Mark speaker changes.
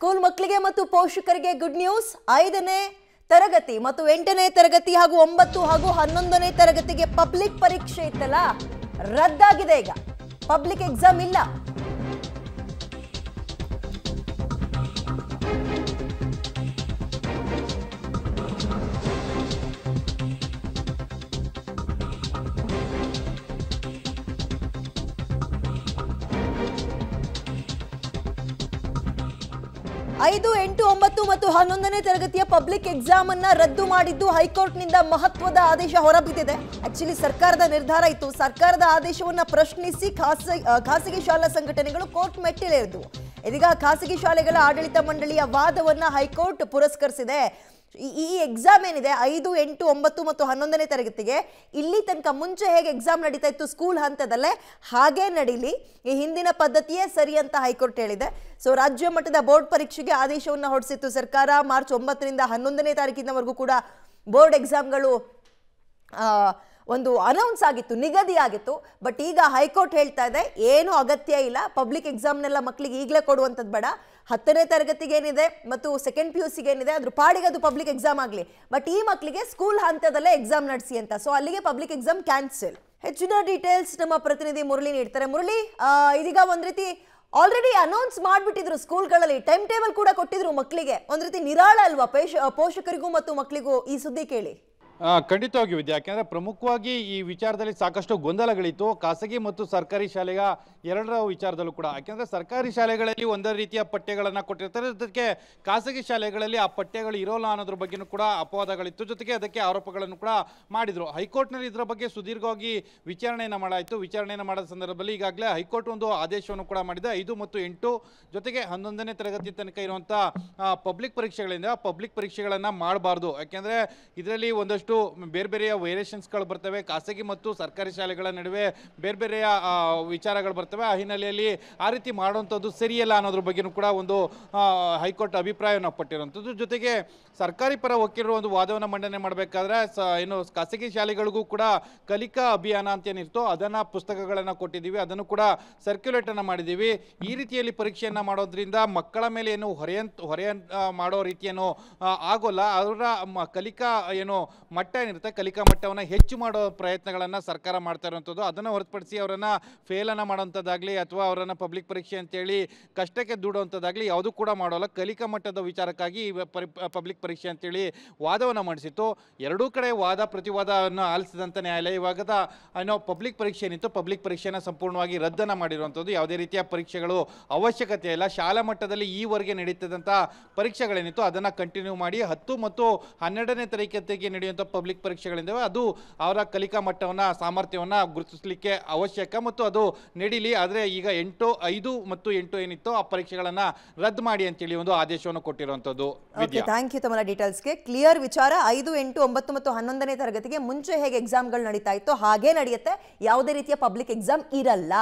Speaker 1: School ಮಕ್ಕಳಿಗೆ ಮತ್ತು ಪೋಷಕರಿಗೆ ಗುಡ್ ನ್ಯೂಸ್ ಐದನೇ ತರಗತಿ ಮತ್ತು ಎಂಟನೇ ತರಗತಿ ಹಾಗೂ ಒಂಬತ್ತು ಹಾಗೂ ಹನ್ನೊಂದನೇ ತರಗತಿಗೆ ಪಬ್ಲಿಕ್ ಪರೀಕ್ಷೆ ಇತ್ತಲ್ಲ? ರದ್ದಾಗಿದೆ ಈಗ. ಪಬ್ಲಿಕ್ ಎಕ್ಸಾಮ್ ಇಲ್ಲ. ಐದು, ಎಂಟು, ಒಂಬತ್ತು ಮತ್ತು ಹನ್ನೊಂದನೇ ತರಗತಿಯ ಪಬ್ಲಿಕ್ ಎಕ್ಸಾಮ್ ಅನ್ನ ರದ್ದು ಮಾಡಿದ್ದು ಹೈಕೋರ್ಟ್ನಿಂದ ಮಹತ್ವದ ಆದೇಶ ಹೊರಬಿದ್ದಿದೆ. ಆಕ್ಚುಲಿ ಸರ್ಕಾರದ ನಿರ್ಧಾರ ಇತ್ತು. ಸರ್ಕಾರದ ಆದೇಶವನ್ನ ಪ್ರಶ್ನಿಸಿ ಖಾಸಗಿ ಖಾಸಗಿ ಶಾಲಾ ಸಂಘಟನೆಗಳು ಕೋರ್ಟ್ ಮೆಟ್ಟಿಲೇರಿದ್ವು. ಇದೀಗ ಖಾಸಗಿ ಶಾಲೆಗಳ ಆಡಳಿತ ಮಂಡಳಿಯ ವಾದವನ್ನ ಹೈಕೋರ್ಟ್ ಪುರಸ್ಕರಿಸಿದೆ. ಈ- ಎಕ್ಸಾಮ್ ಏನಿದೆ? ಐದು, ಎಂಟು, ಒಂಬತ್ತು ಮತ್ತು ಹನ್ನೊಂದನೇ ತರಗತಿಗೆ ಇಲ್ಲಿ ತನಕ ಮುಂಚೆ ಹೇಗೆ ಎಕ್ಸಾಮ್ ನಡೀತಾ ಇತ್ತು ಸ್ಕೂಲ್ ಹಂತದಲ್ಲೇ ಹಾಗೇ ನಡೀಲಿ. ಈ ಹಿಂದಿನ ಪದ್ಧತಿಯೇ ಸರಿ ಅಂತ ಹೈಕೋರ್ಟ್ ಹೇಳಿದೆ. ಸೊ ರಾಜ್ಯ ಮಟ್ಟದ ಬೋರ್ಡ್ ಪರೀಕ್ಷೆಗೆ ಆದೇಶವನ್ನು ಹೊರಡಿಸಿತ್ತು ಸರ್ಕಾರ. ಮಾರ್ಚ್ ಒಂಬತ್ತರಿಂದ ಹನ್ನೊಂದನೇ ತಾರೀಕಿನವರೆಗೂ ಕೂಡ ಬೋರ್ಡ್ ಎಕ್ಸಾಮ್ಗಳು ಒಂದು ಅನೌನ್ಸ್ ಆಗಿತ್ತು, ನಿಗದಿ ಆಗಿತ್ತು. ಬಟ್ ಈಗ ಹೈಕೋರ್ಟ್ ಹೇಳ್ತಾ ಇದೆ, ಏನು ಅಗತ್ಯ ಇಲ್ಲ. ಪಬ್ಲಿಕ್ ಎಕ್ಸಾಮ್ನೆಲ್ಲ ಮಕ್ಕಳಿಗೆ ಈಗಲೇ ಕೊಡುವಂಥದ್ದು ಬೇಡ. ಹತ್ತನೇ ತರಗತಿಗೆ ಏನಿದೆ ಮತ್ತು ಸೆಕೆಂಡ್ ಪಿ ಯು ಸಿಗೆ ಏನಿದೆ, ಅದ್ರ ಪಾಡಿಗೆ ಅದು ಪಬ್ಲಿಕ್ ಎಕ್ಸಾಮ್ ಆಗಲಿ. ಬಟ್ ಈ ಮಕ್ಕಳಿಗೆ ಸ್ಕೂಲ್ ಹಂತದಲ್ಲೇ ಎಕ್ಸಾಮ್ ನಡೆಸಿ ಅಂತ. ಸೊ ಅಲ್ಲಿಗೆ ಪಬ್ಲಿಕ್ ಎಕ್ಸಾಮ್ ಕ್ಯಾನ್ಸಲ್ ಹೆಚ್ಚಿನ ಡೀಟೇಲ್ಸ್ ನಮ್ಮ ಪ್ರತಿನಿಧಿ ಮುರಳಿ ನೀಡ್ತಾರೆ. ಮುರಳಿ ಇದೀಗ ಒಂದು ರೀತಿ ಆಲ್ರೆಡಿ ಅನೌನ್ಸ್ ಮಾಡಿಬಿಟ್ಟಿದ್ರು ಸ್ಕೂಲ್ಗಳಲ್ಲಿ ಟೈಮ್ ಟೇಬಲ್ ಕೂಡ ಕೊಟ್ಟಿದ್ರು ಮಕ್ಕಳಿಗೆ ಒಂದು ರೀತಿ ನಿರಾಳ ಅಲ್ವಾ ಪೋಷಕರಿಗೂ ಮತ್ತು ಮಕ್ಕಳಿಗೂ ಈ ಸುದ್ದಿ ಕೇಳಿ.
Speaker 2: ವಿದ್ಯಾ ಯಾಕೆಂದರೆ ಪ್ರಮುಖವಾಗಿ ಈ ವಿಚಾರದಲ್ಲಿ ಸಾಕಷ್ಟು ಗೊಂದಲಗಳಿತ್ತು. ಖಾಸಗಿ ಮತ್ತು ಸರ್ಕಾರಿ ಶಾಲೆಯ ಎರಡರ ವಿಚಾರದಲ್ಲೂ ಕೂಡ. ಯಾಕೆಂದರೆ ಸರ್ಕಾರಿ ಶಾಲೆಗಳಲ್ಲಿ ಒಂದೇ ರೀತಿಯ ಪಠ್ಯಗಳನ್ನು ಕೊಟ್ಟಿರ್ತಾರೆ. ಜೊತೆಗೆ ಖಾಸಗಿ ಶಾಲೆಗಳಲ್ಲಿ ಆ ಪಠ್ಯಗಳು ಇರೋಲ್ಲ ಅನ್ನೋದ್ರ ಬಗ್ಗೆನೂ ಕೂಡ ಅಪವಾದಗಳಿತ್ತು. ಜೊತೆಗೆ ಅದಕ್ಕೆ ಆರೋಪಗಳನ್ನು ಕೂಡ ಮಾಡಿದರು. ಹೈಕೋರ್ಟ್ನಲ್ಲಿ ಇದರ ಬಗ್ಗೆ ಸುದೀರ್ಘವಾಗಿ ವಿಚಾರಣೆಯನ್ನು ಮಾಡಾಯಿತು. ವಿಚಾರಣೆಯನ್ನು ಮಾಡಿದ ಸಂದರ್ಭದಲ್ಲಿ ಈಗಾಗಲೇ ಹೈಕೋರ್ಟ್ ಒಂದು ಆದೇಶವನ್ನು ಕೂಡ ಮಾಡಿದೆ. ಐದು ಮತ್ತು ಎಂಟು, ಜೊತೆಗೆ ಹನ್ನೊಂದನೇ ತರಗತಿ ತನಕ ಇರುವಂಥ ಪಬ್ಲಿಕ್ ಪರೀಕ್ಷೆಗಳಿಂದ ಪಬ್ಲಿಕ್ ಪರೀಕ್ಷೆಗಳನ್ನು ಮಾಡಬಾರ್ದು. ಯಾಕೆಂದರೆ ಇದರಲ್ಲಿ ಒಂದಷ್ಟು ಬೇರೆ ಬೇರೆಯ ವೇರಿಯೇಷನ್ಸ್ಗಳು ಬರ್ತವೆ. ಖಾಸಗಿ ಮತ್ತು ಸರ್ಕಾರಿ ಶಾಲೆಗಳ ನಡುವೆ ಬೇರೆ ಬೇರೆಯ ವಿಚಾರಗಳು ಬರ್ತವೆ. ಆ ಹಿನ್ನೆಲೆಯಲ್ಲಿ ಆ ರೀತಿ ಮಾಡುವಂಥದ್ದು ಸರಿಯಲ್ಲ ಅನ್ನೋದ್ರ ಬಗ್ಗೆನೂ ಕೂಡ ಒಂದು ಹೈಕೋರ್ಟ್ ಅಭಿಪ್ರಾಯವನ್ನು ಪಟ್ಟಿರುವಂಥದ್ದು. ಜೊತೆಗೆ ಸರ್ಕಾರಿ ಪರ ವಕೀಲರು ಒಂದು ವಾದವನ್ನು ಮಂಡನೆ ಮಾಡಬೇಕಾದ್ರೆ ಸ ಏನು ಖಾಸಗಿ ಶಾಲೆಗಳಿಗೂ ಕೂಡ ಕಲಿಕಾ ಅಭಿಯಾನ ಅಂತ ಏನಿರ್ತೋ ಅದನ್ನು ಪುಸ್ತಕಗಳನ್ನು ಕೊಟ್ಟಿದ್ದೀವಿ. ಅದನ್ನು ಕೂಡ ಸರ್ಕ್ಯುಲೇಟನ್ನು ಮಾಡಿದ್ದೀವಿ. ಈ ರೀತಿಯಲ್ಲಿ ಪರೀಕ್ಷೆಯನ್ನು ಮಾಡೋದ್ರಿಂದ ಮಕ್ಕಳ ಮೇಲೆ ಏನು ಹೊರೆಯಂತ ಹೊರೆಯ ಮಾಡೋ ರೀತಿಯೇನು ಆಗೋಲ್ಲ. ಅವರ ಕಲಿಕಾ ಏನು ಮಟ್ಟ ಏನಿರುತ್ತೆ, ಕಲಿಕಾ ಮಟ್ಟವನ್ನು ಹೆಚ್ಚು ಮಾಡೋ ಪ್ರಯತ್ನಗಳನ್ನು ಸರ್ಕಾರ ಮಾಡ್ತಾ ಇರುವಂಥದ್ದು, ಅದನ್ನು ಹೊರತುಪಡಿಸಿ ಅವರನ್ನು ಫೇಲನ್ನು ಮಾಡೋಂಥದ್ದಾಗಲಿ ಅಥವಾ ಅವರನ್ನು ಪಬ್ಲಿಕ್ ಪರೀಕ್ಷೆ ಅಂತೇಳಿ ಕಷ್ಟಕ್ಕೆ ದೂಡುವಂಥದ್ದಾಗಲಿ ಯಾವುದೂ ಕೂಡ ಮಾಡೋಲ್ಲ. ಕಲಿಕಾ ಮಟ್ಟದ ವಿಚಾರಕ್ಕಾಗಿ ಪಬ್ಲಿಕ್ ಪರೀಕ್ಷೆ ಅಂತೇಳಿ ವಾದವನ್ನು ಮಾಡಿಸಿತ್ತು. ಎರಡೂ ಕಡೆ ವಾದ ಪ್ರತಿವಾದವನ್ನು ಆಲಿಸಿದಂಥ ನ್ಯಾಯಾಲಯ ಇವಾಗದ ಏನೋ ಪಬ್ಲಿಕ್ ಪರೀಕ್ಷೆ ಏನಿತ್ತು ಪಬ್ಲಿಕ್ ಪರೀಕ್ಷೆನ ಸಂಪೂರ್ಣವಾಗಿ ರದ್ದನ್ನು ಮಾಡಿರುವಂಥದ್ದು. ಯಾವುದೇ ರೀತಿಯ ಪರೀಕ್ಷೆಗಳು ಅವಶ್ಯಕತೆ ಇಲ್ಲ. ಶಾಲಾ ಮಟ್ಟದಲ್ಲಿ ಈವರೆಗೆ ನಡೀತದಂಥ ಪರೀಕ್ಷೆಗಳೇನಿತ್ತು, ಅದನ್ನು ಕಂಟಿನ್ಯೂ ಮಾಡಿ ಹತ್ತು ಮತ್ತು ಹನ್ನೆರಡನೇ ತರಗತಿಗೆ ನಡೆಯುವಂಥ ಪಬ್ಲಿಕ್ ಪರೀಕ್ಷೆಗಳಿದ್ದಾವೆ ಅದು ಅವರ ಕಲಿಕಾ ಮಟ್ಟವನ್ನು ಸಾಮರ್ಥ್ಯವನ್ನು ಗುರುತಿಸಲಿಕ್ಕೆ ಅವಶ್ಯಕ ಮತ್ತು ಅದು ನಡೀಲಿ. ಆದರೆ ಈಗ ಎಂಟು ಐದು ಮತ್ತು ಎಂಟು ಏನಿತ್ತು ಆ ಪರೀಕ್ಷೆಗಳನ್ನು ರದ್ದು ಮಾಡಿ ಅಂತೇಳಿ ಒಂದು ಆದೇಶವನ್ನು ಕೊಟ್ಟಿರುವಂಥದ್ದು
Speaker 1: ಥ್ಯಾಂಕ್ ಯು ತಮ್ಮ ಡೀಟೇಲ್ಸ್ಗೆ ಕ್ಲಿಯರ್ ವಿಚಾರ ಐದು ಎಂಟು ಒಂಬತ್ತು ಮತ್ತು ಹನ್ನೊಂದನೇ ತರಗತಿಗೆ ಮುಂಚೆ ಹೇಗೆ ಎಕ್ಸಾಮ್ಗಳು ನಡೀತಾ ಇತ್ತು ಹಾಗೇ ನಡೆಯುತ್ತೆ. ಯಾವುದೇ ರೀತಿಯ ಪಬ್ಲಿಕ್ ಎಕ್ಸಾಮ್ ಇರಲ್ಲ.